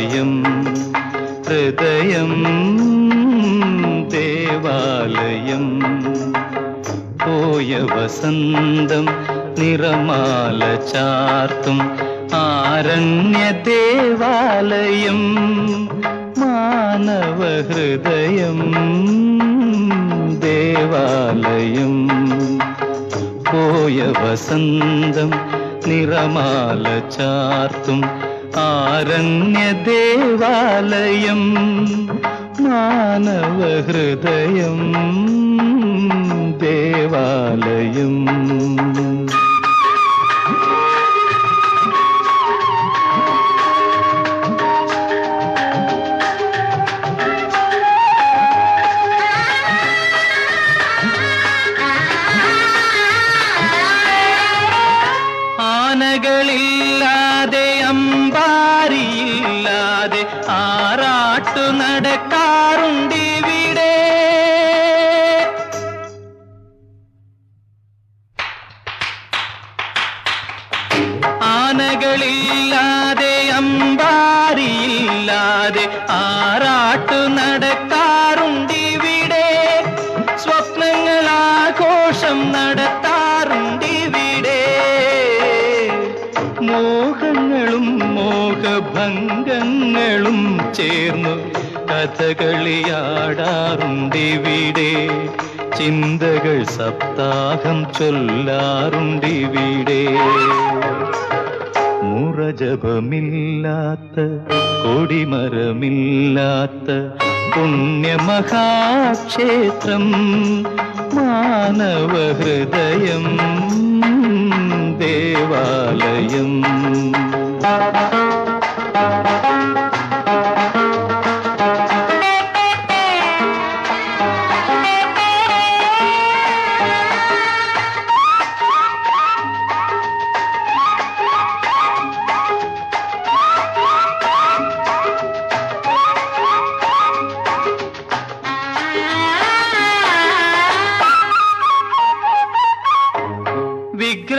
ஆலயம் ஹிருதயம் தேவாலயம். போய வசந்தம் நிறமால சார்த்தும் ஆரண்ய தேவாலயம் மாணவ ஹிருதயம் தேவாலயம். போய வசந்தம் நிறமால சார்த்தும் ആരണ്യ മാനവഹൃദയം ദേവാലയം. ആനകളില്ലാതെ ആനകളില്ലാതെ അമ്പാരിയില്ലാതെ ആറാട്ടു നടക്കാറുണ്ടിവിടെ സ്വപ്നങ്ങൾ ആഘോഷം നടത്താറുണ്ടിവിടെ. മോഹങ്ങളും മോഹഭംഗങ്ങളും ചേർന്നു കഥകളിയാടാറുണ്ടിവിടെ. ചിന്തകൾ സപ്താഹം ചൊല്ലാറുണ്ടിവിടെ. മുറജപമില്ലാത്ത കൊടിമരമില്ലാത്ത പുണ്യമഹാക്ഷേത്രം മാനവഹൃദയം ദേവാലയം.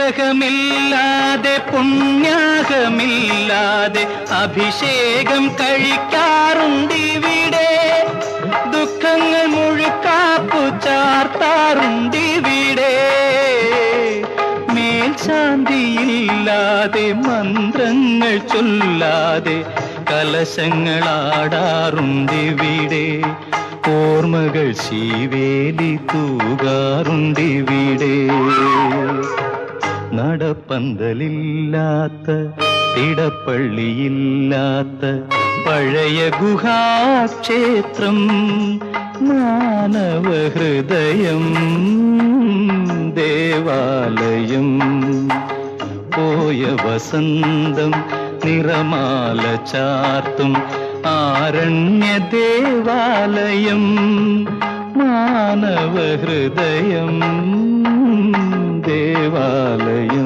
വിഗ്രഹമില്ലാതെ പുണ്യാഹമില്ലാതെ അഭിഷേകം കഴിക്കാറുണ്ടിവിടെ. ദുഃഖങ്ങൾ മുഴുക്കാപ്പു ചാർത്താറുണ്ടിവിടെ. മേൽശാന്തിയില്ലാതെ മന്ത്രങ്ങൾ ചൊല്ലാതെ കലശങ്ങളാടാറുണ്ടിവിടെ. ഓർമ്മകൾ ശീവേലി തൂകാറുണ്ടിവിടെ. നടപ്പന്തലില്ലാത്ത ഇടപ്പള്ളിയില്ലാത്ത പഴയ ഗുഹാക്ഷേത്രം മാനവ ഹൃദയം ദേവാലയം പോയ വസന്തം നിറമാല ചാർത്തും ആരണ്യ ദേവാലയം മാനവ ഹൃദയം தேவாலயம்.